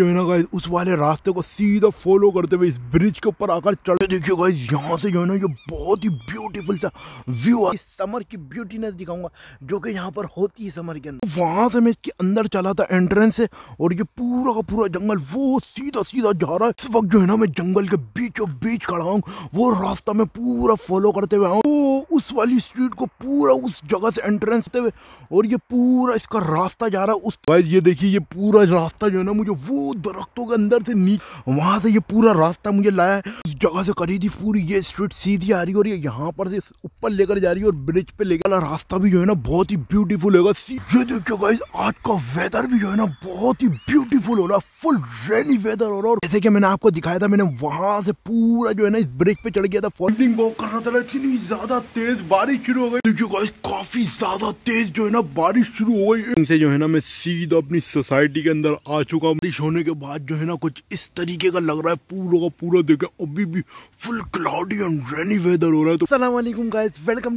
जो है ना गाइस उस वाले रास्ते को सीधा फॉलो करते हुए इस ब्रिज के ऊपर आकर चढ़े देखिए गाइस यहाँ से जो है ना, ये बहुत ही ब्यूटीफुल सा व्यू है समर की ब्यूटीनेस दिखाऊँगा, जो कि यहाँ पर होती है समर के अंदर। वहाँ से मैं इसके अंदर चला था एंट्रेंस से, और ये पूरा का पूरा जंगल, वो सीधा सीधा जा रहा है। इस वक्त जो है ना, मैं जंगल के बीचों बीच खड़ा हूँ, वो रास्ता मैं पूरा फॉलो करते हुए आऊँ उस वाली स्ट्रीट को पूरा उस जगह से एंट्रेंस देते हुए, और ये पूरा इसका रास्ता जा रहा है उस ये देखिए, ये पूरा रास्ता जो है ना, मुझे वो दरख्तों के अंदर से नीचे वहाँ से ये पूरा रास्ता मुझे लाया है। उस जगह से करी थी पूरी, ये स्ट्रीट सीधी आ रही है और ये यहाँ पर से ऊपर लेकर जा रही है और ब्रिज पे लेकर वाला रास्ता भी जो है ना बहुत ही ब्यूटीफुल होगा। ये देखियो गाइस आज का वेदर भी जो है ना बहुत ही ब्यूटीफुल हो रहा है। फुल रेनी वेदर हो रहा है जैसे कि मैंने आपको दिखाया था, मैंने वहाँ से पूरा जो है ना इस ब्रिज पे चढ़ गया था। फॉलिंग वॉक कर रहा था इतनी ज़्यादा तेज बारिश शुरू हो गई। देखियो गाइस काफ़ी ज़्यादा तेज जो है ना बारिश शुरू हो गई। जो है ना मैं सीधा अपनी सोसाइटी के अंदर आ चुका हूँ। बारिश के बाद जो है ना कुछ इस तरीके का लग रहा है पूरा का पूरा, देखे, अभी भी full cloudy and rainy weather हो रहा है तो वालेकुम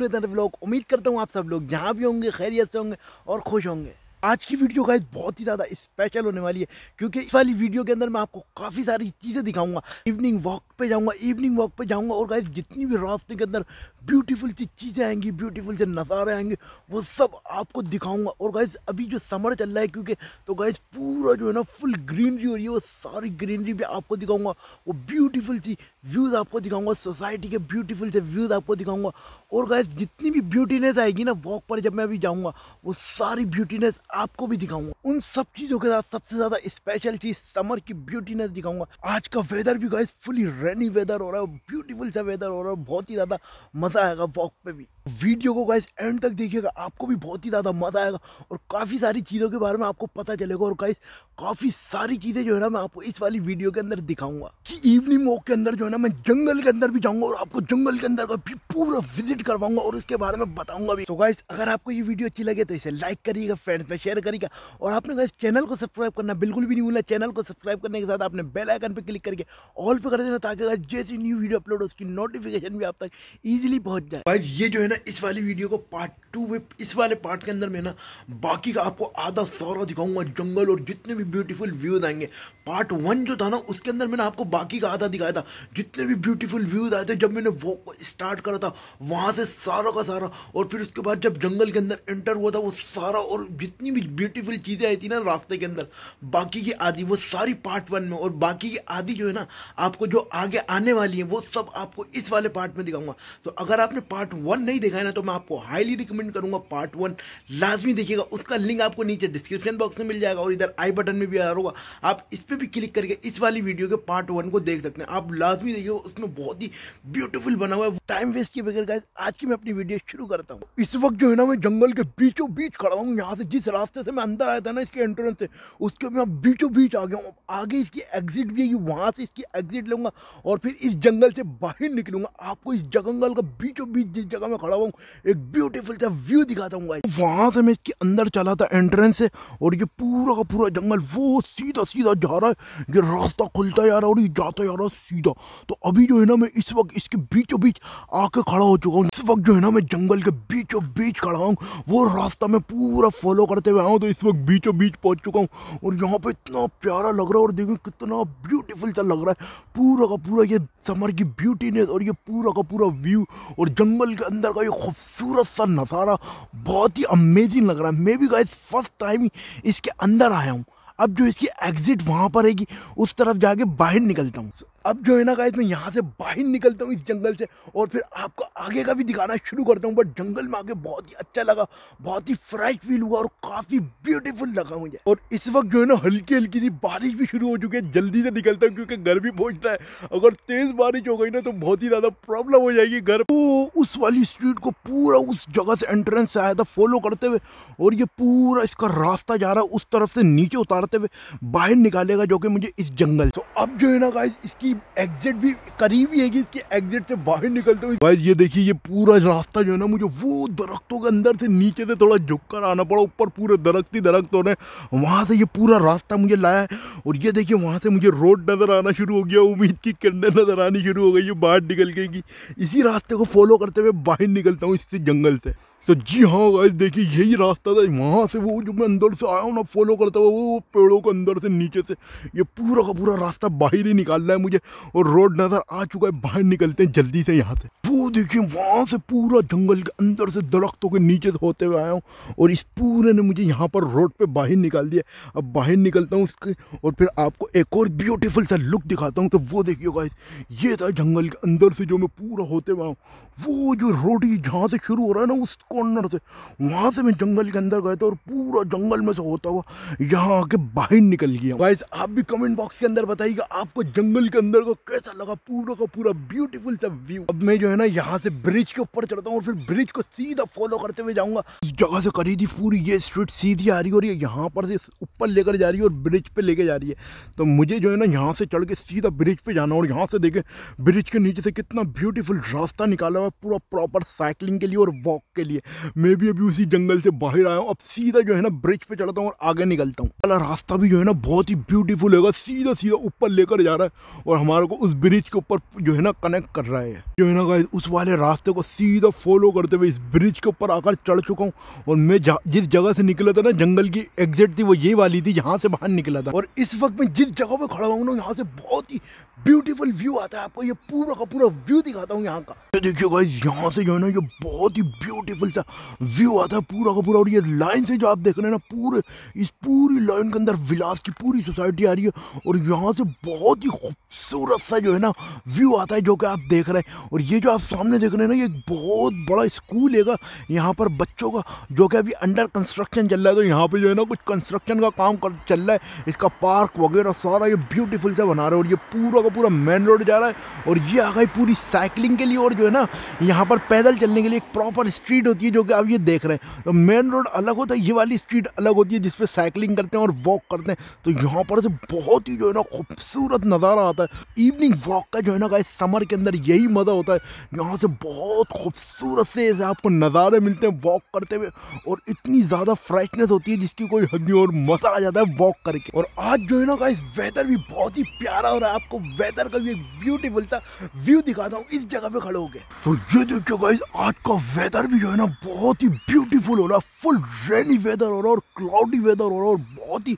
टू व्लॉग उम्मीद करता हूँ आप सब लोग जहाँ भी होंगे, खैरियत से होंगे और खुश होंगे। आज की वीडियो गाइस बहुत ही ज़्यादा स्पेशल होने वाली है, क्योंकि इस वाली वीडियो के अंदर मैं आपको काफ़ी सारी चीज़ें दिखाऊँगा। इवनिंग वॉक पे जाऊँगा इवनिंग वॉक पे जाऊँगा और गाइस जितनी भी रास्ते के अंदर ब्यूटीफुल सी चीज़ें आएँगी ब्यूटीफुल से नज़ारे आएँगे, वो सब आपको दिखाऊँगा। और गाइज़ अभी जो समर चल रहा है, क्योंकि तो गाइस पूरा जो है ना फुल ग्रीनरी हो रही है, वो सारी ग्रीनरी भी आपको दिखाऊँगा, वो ब्यूटीफुल सी व्यूज़ आपको दिखाऊँगा सोसाइटी के ब्यूटीफुल से व्यूज़ आपको दिखाऊँगा। और गाइस जितनी भी ब्यूटीनेस आएगी ना वॉक पर जब मैं अभी जाऊँगा, वो सारी ब्यूटीनेस आपको भी दिखाऊँगा। उन सब चीज़ों के साथ सबसे ज़्यादा स्पेशल चीज़ समर की ब्यूटीनेस दिखाऊँगा। आज का वेदर भी गाइस फुली रेनी वेदर हो रहा है ब्यूटीफुल सा वेदर हो रहा है, बहुत ही ज़्यादा मज़ा आएगा वॉक पे भी। वीडियो को गाइस एंड तक देखिएगा, आपको भी बहुत ही ज़्यादा मज़ा आएगा और काफ़ी सारी चीज़ों के बारे में आपको पता चलेगा और गाइस काफ़ी सारी चीज़ें जो है ना, मैं आपको इस वाली वीडियो के अंदर दिखाऊँगा। कि इवनिंग वॉक के अंदर जो है ना, मैं जंगल के अंदर भी जाऊँगा और आपको जंगल के अंदर का भी पूरा विज़िट करवाऊँगा और इसके बारे में बताऊँगा भी। तो गाइस अगर आपको ये वीडियो अच्छी लगे तो इसे लाइक करिएगा फ्रेंड्स में शेयर करिएगा। और आपने गाइस चैनल को सब्सक्राइब करना बिल्कुल भी नहीं भूलना। चैनल को सब्सक्राइब करने के साथ आपने बेल आइकन पर क्लिक करके ऑल पे कर देना ताकि गाइस जैसी न्यू वीडियो अपलोड हो, उसकी नोटिफिकेशन भी आप तक ईजिली पहुँच जाए। गाइस ये जो है ना, इस वाली वीडियो को पार्ट टू में, इस वाले पार्ट के अंदर मैं ना, बाकी का आपको आधा सारा दिखाऊँगा। जंगल और जितने भी ब्यूटीफुल व्यूज़ आएँगे पार्ट वन जो था ना, उसके अंदर मैंने आपको बाकी का आधा दिखाया था। जितने भी ब्यूटीफुल व्यूज़ आए थे, जब मैंने वो स्टार्ट करा था, वहाँ से सारा का सारा, और फिर उसके बाद जब जंगल के अंदर एंटर हुआ था, वो सारा और जितनी भी ब्यूटीफुल चीज़ें आई थी ना रास्ते के अंदर, बाकी की आधी, वो सारी पार्ट वन में, और बाकी की आधी जो है ना, आपको जो आगे आने वाली है, वो सब आपको इस वाले पार्ट में दिखाऊँगा। तो अगर आपने पार्ट वन नहीं देखा है ना तो मैं आपको हाईली रिकमेंड करूँगा पार्ट वन लाजमी देखिएगा, उसका लिंक आपको नीचे डिस्क्रिप्शन बॉक्स में मिल जाएगा, और इधर आई बटन में भी आ रहा होगा। आप इस पर भी क्लिक करके इस वाली वीडियो के पार्ट वन को देख सकते हैं। आप लाजमी देखिएगा उसमें बहुत ही ब्यूटीफुल बना हुआ है। टाइम वेस्ट किए बगैर गाइस आज की मैं अपनी वीडियो शुरू करता हूँ। इस वक्त जो है ना, मैं जंगल के बीचों बीच खड़ा हूँ। यहाँ से जिस रास्ते से मैं अंदर आया था ना, इसके एंट्रेंस से, उसके मैं बीचों बीच आ गया हूँ। आगे इसकी एग्जिट भी है वहाँ से इसकी एग्जिट लूँगा और फिर इस जंगल से बाहर निकलूँगा। आपको इस जंगल का बीचों बीच जिस जगह में खड़ा हुआ एक ब्यूटीफुल सा व्यू दिखाता हूँ वहाँ से मैं इसके अंदर चला था एंट्रेंस से और ये पूरा का पूरा जंगल, वो सीधा सीधा जा रहा है ये रास्ता खुलता जा रहा है और ये जाता जा रहा है सीधा। तो अभी जो है ना मैं इस वक्त इसके बीचों बीच आके खड़ा हो चुका हूँ। इस वक्त जो है ना मैं जंगल के बीचों बीच खड़ा हूँ। वो रास्ता मैं पूरा फॉलो करते हुए आऊँ तो इस वक्त बीचों बीच पहुँच चुका हूँ और यहाँ पे इतना प्यारा लग रहा है और देखो कितना ब्यूटीफुल सा लग रहा है। पूरा का पूरा ये समर की ब्यूटीनेस और ये पूरा का पूरा व्यू और जंगल के अंदर का ये खूबसूरत सा नज़ारा बहुत ही अमेजिंग लग रहा है। मैं भी गाइस फ़र्स्ट टाइम इसके अंदर आया हूँ। अब जो इसकी एग्जिट वहाँ पर रहेगी उस तरफ़ जाके बाहर निकलता हूँ। अब जो है ना गाइस मैं यहाँ से बाहर निकलता हूँ इस जंगल से और फिर आपको आगे का भी दिखाना शुरू करता हूँ बट जंगल में आके बहुत ही अच्छा लगा, बहुत ही फ्रेश फील हुआ और काफ़ी ब्यूटीफुल लगा मुझे। और इस वक्त जो है ना हल्की हल्की सी बारिश भी शुरू हो चुकी है, जल्दी से निकलता हूँ क्योंकि घर भी पहुँच रहा है। अगर तेज़ बारिश हो गई ना तो बहुत ही ज़्यादा प्रॉब्लम हो जाएगी घर तो उस वाली स्ट्रीट को पूरा उस जगह से एंट्रेंस से आया था फॉलो करते हुए और ये पूरा इसका रास्ता जा रहा है उस तरफ़ से नीचे उतारते हुए बाहर निकालेगा जो कि मुझे इस जंगल। तो अब जो है ना गाइस इसकी एग्जिट भी, करीब ही है कि इसकी एग्जिट से बाहर निकलते हुए। गाइस ये देखिए, ये पूरा रास्ता जो है ना, मुझे वो दरख्तों के अंदर से नीचे से थोड़ा झुक कर आना पड़ा, ऊपर पूरे दरख्त ही दरख्त रहे वहाँ से ये पूरा रास्ता मुझे लाया है और ये देखिए, वहाँ से मुझे रोड नज़र आना शुरू हो गया, उम्मीद की कंडे नज़र आनी शुरू हो गई है बाहर निकल गई इसी रास्ते को फॉलो करते हुए बाहर निकलता हूँ इससे जंगल से। तो जी हाँ गाइस देखिए, यही रास्ता था। वहाँ से वो जो मैं अंदर से आया हूँ ना फॉलो करता हुआ, वो पेड़ों के अंदर से नीचे से, ये पूरा का पूरा रास्ता बाहर ही निकालना है मुझे। और रोड नज़र आ चुका है, बाहर निकलते हैं जल्दी से यहाँ से। देखिए, वहाँ से पूरा जंगल के अंदर से दरख्तों के नीचे से होते हुए आया हूँ और इस पूरे ने मुझे यहाँ पर रोड पे बाहर निकाल दिया। अब बाहर निकलता हूँ उसके और फिर आपको एक और ब्यूटीफुल सा लुक दिखाता हूँ। तो वो देखिए गाइस ये था जंगल के अंदर से जो मैं पूरा होते हुए आऊँ वो जो रोड जहाँ से शुरू हो रहा है ना, उस कॉर्नर से, वहाँ से मैं जंगल के अंदर गया था और पूरा जंगल में से होता हुआ यहाँ आके बाहर निकल गया गाइस आप भी कमेंट बॉक्स के अंदर बताइएगा आपको जंगल के अंदर को कैसा लगा पूरा का पूरा ब्यूटीफुल सा व्यू अब मैं जो है ना यहाँ से ब्रिज के ऊपर चढ़ता हूँ और फिर ब्रिज को सीधा फॉलो करते हुए जाऊँगा। इस जगह से करी थी पूरी ये स्ट्रीट सीधी आ रही है और ये यहाँ पर से ऊपर लेकर जा रही है और ब्रिज पे लेके जा रही है। तो मुझे जो है ना यहाँ से चढ़ के सीधा ब्रिज पे जाना और यहाँ से देखे ब्रिज के नीचे से कितना ब्यूटीफुल रास्ता निकाला हुआ पूरा प्रॉपर साइकिलिंग के लिए और वॉक के लिए। मैं भी अभी उसी जंगल से बाहर आया हूँ, अब सीधा जो है ना ब्रिज पे चढ़ता हूँ और आगे निकलता हूँ। वाला रास्ता भी जो है ना बहुत ही ब्यूटीफुल होगा सीधा सीधा ऊपर लेकर जा रहा है और हमारे को उस ब्रिज के ऊपर जो है ना कनेक्ट कर रहा है। जो है ना गाइस उस वाले रास्ते को सीधा फॉलो करते हुए इस ब्रिज के ऊपर आकर चढ़ चुका हूँ। और मैं जिस जगह से निकला था ना, जंगल की एग्जिट थी, वो ये वाली थी, जहाँ से बाहर निकला था। और इस वक्त मैं जिस जगह पे खड़ा हूँ ना, यहाँ से बहुत ही ब्यूटीफुल व्यू आता है। आपको ये पूरा का पूरा व्यू दिखाता हूँ यहाँ का। ये देखिए गाइस यहाँ से जो है ना, ये बहुत ही ब्यूटीफुल सा व्यू आता है पूरा का पूरा। और ये लाइन से जो आप देख रहे हैं ना, पूरे इस पूरी लाइन के अंदर विलास की पूरी सोसाइटी आ रही है। और यहाँ से बहुत ही खूबसूरत सा जो है ना व्यू आता है जो कि आप देख रहे हैं। और ये जो आप सामने देख रहे हैं ना, ये बहुत बड़ा स्कूल है यहाँ पर बच्चों का, जो कि अभी अंडर कंस्ट्रक्शन चल रहा है। तो यहाँ पे जो है ना, कुछ कंस्ट्रक्शन का काम कर, चल रहा है। इसका पार्क वगैरह सारा ये ब्यूटीफुल सा बना रहे हैं और ये पूरा का पूरा मेन रोड जा रहा है। और ये आ गई पूरी साइकिलिंग के लिए और जो है ना, यहाँ पर पैदल चलने के लिए एक प्रॉपर स्ट्रीट होती है, जो कि आप ये देख रहे हैं। तो मेन रोड अलग होता है, ये वाली स्ट्रीट अलग होती है जिसपे साइकिलिंग करते हैं और वॉक करते हैं। तो यहाँ पर से बहुत ही जो है ना, खूबसूरत नज़ारा आता है। इवनिंग वॉक का जो है ना गाइस समर के अंदर यही मज़ा होता है। यहाँ से बहुत खूबसूरत से ऐसे आपको नज़ारे मिलते हैं वॉक करते हुए और इतनी ज़्यादा फ्रेशनेस होती है जिसकी कोई हद नहीं और मज़ा आ जाता है वॉक करके। और आज जो है ना गाइस वेदर भी बहुत ही प्यारा हो रहा है आपको वेदर का भी एक ब्यूटीफुल सा व्यू दिखाता हूँ। इस जगह पे खड़े हो गए तो ये देखियो गाइस आज का वेदर भी जो है ना बहुत ही ब्यूटीफुल हो रहा है। फुल रेनी वेदर हो रहा है और क्लाउडी वेदर हो रहा है और बहुत ही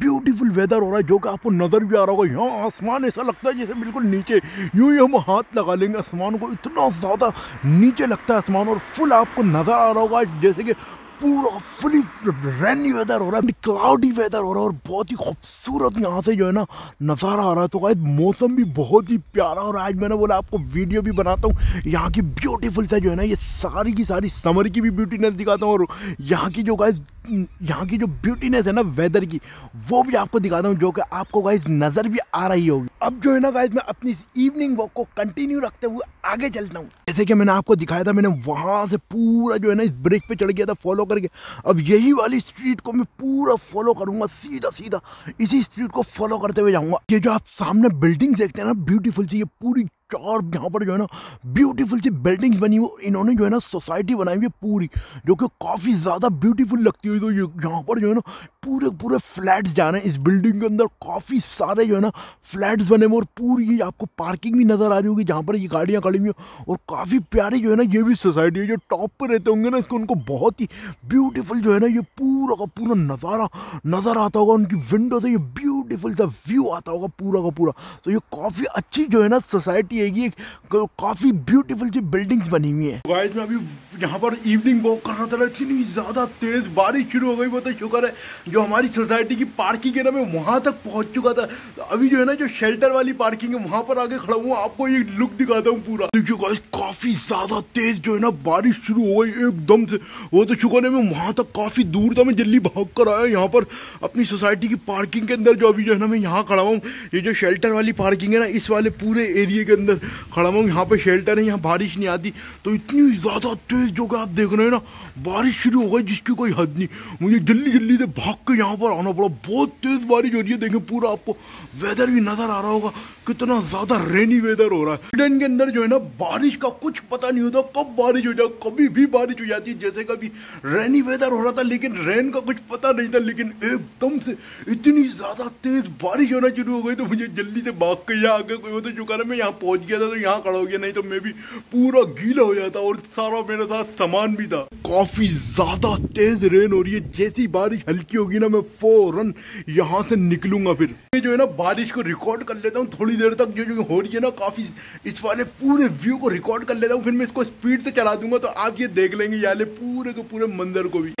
ब्यूटीफुल वेदर हो रहा है, जो कि आपको नज़र भी आ रहा होगा। यहाँ आसमान ऐसा लगता है जैसे बिल्कुल नीचे, यूँ ही हम हाथ लगा लेंगे, आसमान को इतना ज़्यादा नीचे लगता है आसमान और फुल आपको नज़र आ रहा होगा, जैसे कि पूरा फुली रेनी वेदर हो रहा है क्लाउडी वेदर हो रहा है और बहुत ही खूबसूरत यहाँ से जो है ना नज़ारा आ रहा है। तो गाइस मौसम भी बहुत ही प्यारा और आज मैंने बोला आपको वीडियो भी बनाता हूँ। यहाँ की ब्यूटीफुल से जो है ना, ये सारी की सारी समर की भी ब्यूटीनेस दिखाता हूँ और यहाँ की जो गाइस यहाँ की जो ब्यूटीनेस है ना वेदर की, वो भी आपको दिखाता हूँ, जो कि आपको गाइज़ नज़र भी आ रही होगी। अब जो है ना गाइज़ मैं अपनी इस इवनिंग वॉक को कंटिन्यू रखते हुए आगे चलता हूँ। जैसे कि मैंने आपको दिखाया था, मैंने वहाँ से पूरा जो है ना इस ब्रिज पे चढ़ गया था फॉलो करके। अब यही वाली स्ट्रीट को मैं पूरा फॉलो करूँगा सीधा सीधा इसी स्ट्रीट को फॉलो करते हुए जाऊँगा। ये जो आप सामने बिल्डिंग देखते हैं ना ब्यूटीफुल सी, ये पूरी चार यहाँ पर जो है ना ब्यूटीफुल सी बिल्डिंग्स बनी हुई, इन्होंने जो है ना सोसाइटी बनाई हुई है पूरी, जो कि काफ़ी ज़्यादा ब्यूटीफुल लगती हुई तो यहाँ पर जो है ना पूरे पूरे फ्लैट्स जा रहे हैं। इस बिल्डिंग के अंदर काफ़ी सारे जो है ना फ्लैट्स बने हुए और पूरी आपको पार्किंग भी नज़र आ रही होगी, जहाँ पर ये गाड़ियाँ खड़ी हुई हैं। और काफ़ी प्यारी जो है ना ये भी सोसाइटी है, जो टॉप पर रहते होंगे ना, इसको उनको बहुत ही ब्यूटीफुल जो है ना ये पूरा का पूरा नज़ारा नज़र आता होगा। उनकी विंडो से ये ब्यूटीफुल सा व्यू आता होगा पूरा का पूरा। तो ये काफ़ी अच्छी जो है ना सोसाइटी है काफ़ी ब्यूटीफुल सी बिल्डिंग्स बनी हुई है। मैं अभी यहाँ पर इवनिंग वॉक कर रहा था, इतनी ज़्यादा तेज़ बारिश शुरू हो गई वो तो शुक्र है। जो हमारी सोसाइटी की पार्किंग है ना, मैं वहाँ तक पहुँच चुका था। तो अभी जो है ना, जो शेल्टर वाली पार्किंग है, वहाँ पर आके खड़ा हुआ आपको ये लुक दिखाता हूँ पूरा। देखिए गाइस काफ़ी ज़्यादा तेज़ जो है ना, बारिश शुरू हो गई एकदम से। वो तो शुक्र है, मैं वहाँ तक काफ़ी दूर था, मैं जल्दी भाग कर आया यहाँ पर। अपनी सोसाइटी की पार्किंग के अंदर जो अभी जो है ना, मैं यहाँ खड़ा हूँ। ये जो शेल्टर वाली पार्किंग है ना, इस वाले पूरे एरिए के अंदर खड़ा हूँ। यहाँ पर शेल्टर है, यहाँ बारिश नहीं आती। तो इतनी ज़्यादा तेज़ जो कि आप देख रहे हैं ना, बारिश शुरू हो गई जिसकी कोई हद नहीं। मुझे जल्दी जल्दी से भाग के यहाँ पर आना पड़ा। बहुत तेज़ बारिश हो रही है, देखें पूरा आपको वेदर भी नज़र आ रहा होगा। कितना ज़्यादा रेनी वेदर हो रहा है। स्वीडन के अंदर जो है ना, बारिश का कुछ पता नहीं होता कब बारिश हो जाए कभी भी बारिश हो जाती है जैसे कभी रेनी वेदर हो रहा था, लेकिन रेन का कुछ पता नहीं था, लेकिन एकदम से इतनी ज़्यादा तेज़ बारिश होना शुरू हो गई तो मुझे जल्दी से भाग के यहाँ आके वो तो है मैं यहाँ पहुँच गया था तो यहाँ खड़ा हो गया, नहीं तो मैं भी पूरा गीला हो जाता और सारा मेरे साथ साथ सामान भी था। काफ़ी ज़्यादा तेज रेन हो रही है। जैसी बारिश हल्की होगी ना, मैं फ़ौरन यहाँ से निकलूँगा फिर। ये जो है ना, बारिश को रिकॉर्ड कर लेता हूँ थोड़ी देर तक। जो जो हो रही है ना, काफ़ी इस वाले पूरे व्यू को रिकॉर्ड कर लेता हूँ। फिर मैं इसको स्पीड से चला दूँगा तो आप ये देख लेंगे ये पूरे के पूरे मंदिर को भी।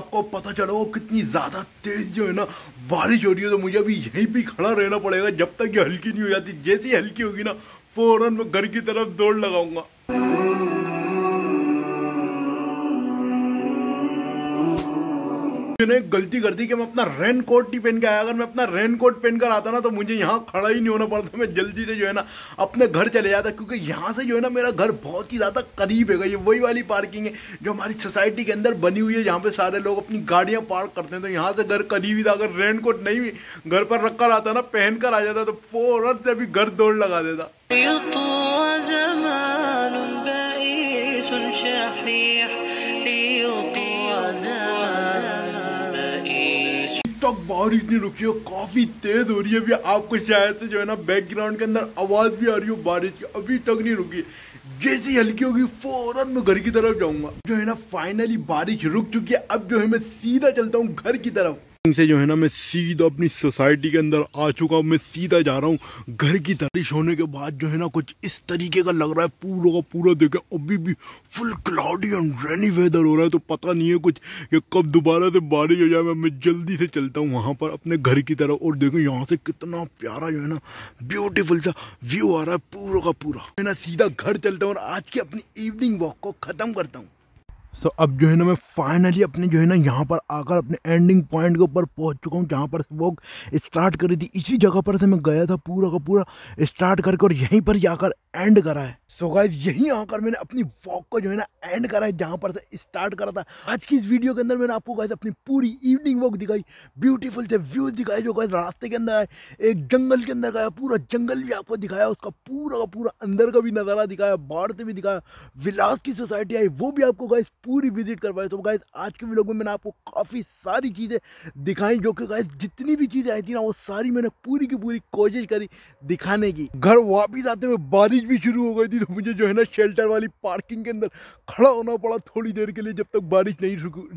आपको पता चला वो कितनी ज़्यादा तेज जो है ना बारिश हो रही है तो मुझे अभी यहीं पे खड़ा रहना पड़ेगा, जब तक ये हल्की नहीं हो जाती। जैसी हल्की होगी ना, फ़ौरन मैं घर की तरफ़ दौड़ लगाऊँगा। मैंने गलती कर दी कि मैं अपना रेन कोट नहीं पहन के आया। अगर मैं अपना रेन कोट पहन कर आता ना तो मुझे यहाँ खड़ा ही नहीं होना पड़ता। मैं जल्दी से जो है ना, अपने घर चले जाता, क्योंकि यहाँ से जो है ना, मेरा घर बहुत ही ज़्यादा करीब है। ये वही वाली पार्किंग है, जो हमारी सोसाइटी के अंदर बनी हुई है, जहाँ पे सारे लोग अपनी गाड़ियाँ पार्क करते हैं। तो यहाँ से घर करीब ही था। अगर रेन कोट नहीं घर पर रख कर आता ना पहन कर आ जाता तो फ़ौरन से अभी घर दौड़ लगा देता। तक बारिश नहीं रुकी है, काफ़ी तेज हो रही है अभी। आपको शायद से जो है ना बैकग्राउंड के अंदर आवाज़ भी आ रही हो बारिश की, अभी तक नहीं रुकी। जैसी हल्की होगी, फ़ौरन मैं घर की तरफ़ जाऊँगा। जो है ना फाइनली बारिश रुक चुकी है, अब जो है मैं सीधा चलता हूँ घर की तरफ़। से जो है ना, मैं सीधा अपनी सोसाइटी के अंदर आ चुका हूँ। मैं सीधा जा रहा हूँ। घर की बारिश होने के बाद जो है ना, कुछ इस तरीके का लग रहा है पूरा का पूरा। देखे अभी भी full cloudy and rainy weather हो रहा है तो पता नहीं है कुछ कि कब दोबारा से बारिश हो जाए। मैं जल्दी से चलता हूँ वहाँ पर अपने घर की तरफ़। और देखो, यहाँ से कितना प्यारा जो है ना ब्यूटीफुल सा व्यू आ रहा है पूरा का पूरा। मैं ना सीधा घर चलता हूँ और आज की अपनी इवनिंग वॉक को ख़त्म करता हूँ। सो so, अब जो है ना मैं फाइनली अपने जो है ना यहाँ पर आकर अपने एंडिंग पॉइंट के ऊपर पहुँच चुका हूँ जहाँ पर वॉक स्टार्ट करी थी। इसी जगह पर से मैं गया था पूरा का पूरा स्टार्ट करके और यहीं पर जाकर एंड करा है। सो so गाइज़ यहीं आकर मैंने अपनी वॉक को जो है ना एंड करा है, जहाँ पर से स्टार्ट करा था। आज की इस वीडियो के अंदर मैंने आपको गाइज़ अपनी पूरी इवनिंग वॉक दिखाई ब्यूटीफुल से व्यूज़ दिखाए जो गाइज़ रास्ते के अंदर आए, एक जंगल के अंदर गया, पूरा जंगल भी आपको दिखाया, उसका पूरा का पूरा अंदर का भी नज़ारा दिखाया, बाढ़ से भी दिखाया, विलास की सोसाइटी आई, वो भी आपको गाइज़ पूरी विज़िट करवाई। तो गाइज़ आज के वीडियो में मैंने आपको काफ़ी सारी चीज़ें दिखाई, जो कि गाइज़ जितनी भी चीज़ें आई थी ना, वो सारी मैंने पूरी की पूरी कोशिश करी दिखाने की। घर वापिस आते हुए बारिश भी शुरू हो गई थी तो मुझे जो है ना शेल्टर वाली पार्किंग के अंदर खड़ा होना पड़ा थोड़ी देर के लिए जब तक बारिश नहीं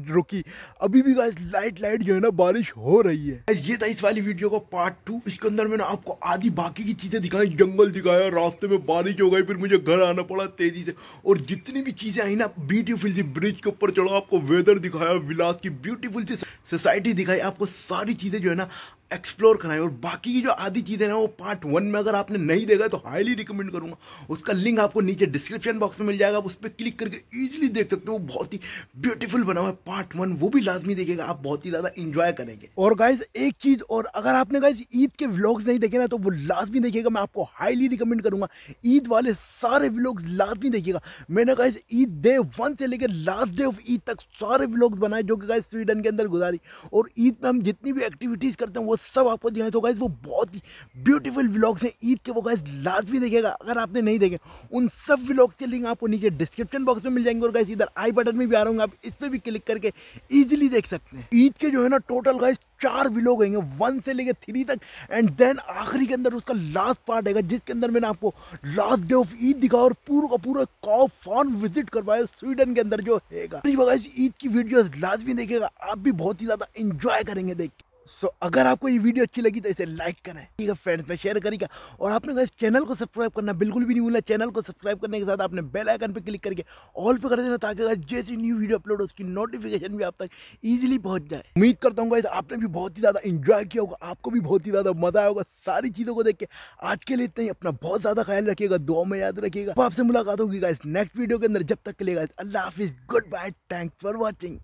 रुकी अभी भी गाइस लाइट लाइट जो है ना बारिश हो रही है। ये था इस वाली वीडियो का पार्ट टू इसके अंदर मैंने आपको आधी बाकी की चीज़ें दिखाई, जंगल दिखाया, रास्ते में बारिश हो गई, फिर मुझे घर आना पड़ा तेज़ी से। और जितनी भी चीज़ें आई ना ब्यूटीफुल सी ब्रिज के ऊपर चढ़ा, आपको वेदर दिखाया, विलास की ब्यूटीफुल सोसाइटी दिखाई, आपको सारी चीज़ें जो है ना एक्सप्लोर कराएँ और बाकी की जो आधी चीज़ें ना वो पार्ट वन में अगर आपने नहीं देखा तो हाईली रिकमेंड करूँगा। उसका लिंक आपको नीचे डिस्क्रिप्शन बॉक्स में मिल जाएगा। आप उस पर क्लिक करके ईजिली देख सकते हो। बहुत ही ब्यूटीफुल बना हुआ है पार्ट वन वो भी लाजमी देखेगा। आप बहुत ही ज़्यादा इंजॉय करेंगे। और गाइज़ एक चीज़ और, अगर आपने गाइज़ ईद के व्लॉग्स नहीं देखे ना तो वो लाजमी देखिएगा मैं आपको हाईली रिकमेंड करूँगा। ईद वाले सारे व्लॉग्स लाजमी देखिएगा मैंने गाइज़ ईद डे वन से लेकर लास्ट डे ऑफ़ ईद तक सारे व्लॉग्स बनाए, जो कि गाइज़ स्वीडन के अंदर गुजारी। और ईद में हम जितनी भी एक्टिविटीज़ करते हैं, वो सब आपको दिखाए तो गाइज़ वो बहुत ही ब्यूटीफुल व्लॉग्स हैं। ईद के वो गाइज़ लाजमी देखेगा, अगर आपने नहीं देखे, उन सब व्लॉग्स के लिंक आपको नीचे डिस्क्रिप्शन बॉक्स में मिल जाएँगे। और गाइज़ इधर आई बटन में भी आ रहा हूँ, आप इस पर भी क्लिक करके ईजिली देख सकते हैं। ईद के जो है ना टोटल गाइज़ चार व्लॉग होंगे। वन से लेकर थ्री तक। एंड देन आखिरी के अंदर उसका लास्ट पार्ट है जिसके अंदर मैंने आपको लास्ट डे ऑफ़ ईद दिखा और पूरा का पूरा कॉ फार्म विज़िट करवाया स्वीडन के अंदर जो है ईद की वीडियोस लाजमी देखेगा। आप भी बहुत ही ज़्यादा इंजॉय करेंगे देख सो so, अगर आपको ये वीडियो अच्छी लगी तो इसे लाइक करें ठीक है फ्रेंड्स में शेयर करेगा और आपने इस चैनल को सब्सक्राइब करना बिल्कुल भी नहीं भूलना। चैनल को सब्सक्राइब करने के साथ आपने बेल आइकन पर क्लिक करके ऑल पे कर देना ताकि जैसी न्यू वीडियो अपलोड हो उसकी नोटिफिकेशन भी आप तक ईजिली पहुँच जाए। उम्मीद करता हूँ आपने भी बहुत ही ज़्यादा इंजॉय किया होगा। आपको भी बहुत ही ज़्यादा मज़ा आया होगा सारी चीज़ों को देख के। आज के लिए इतना ही। अपना बहुत ज़्यादा ख्याल रखिएगा दुआ में याद रखिएगा। आपसे मुलाकात होगी गाइस नेक्स्ट वीडियो के अंदर। जब तक के लिए अल्लाह हाफिज़। Good bye thanks for watching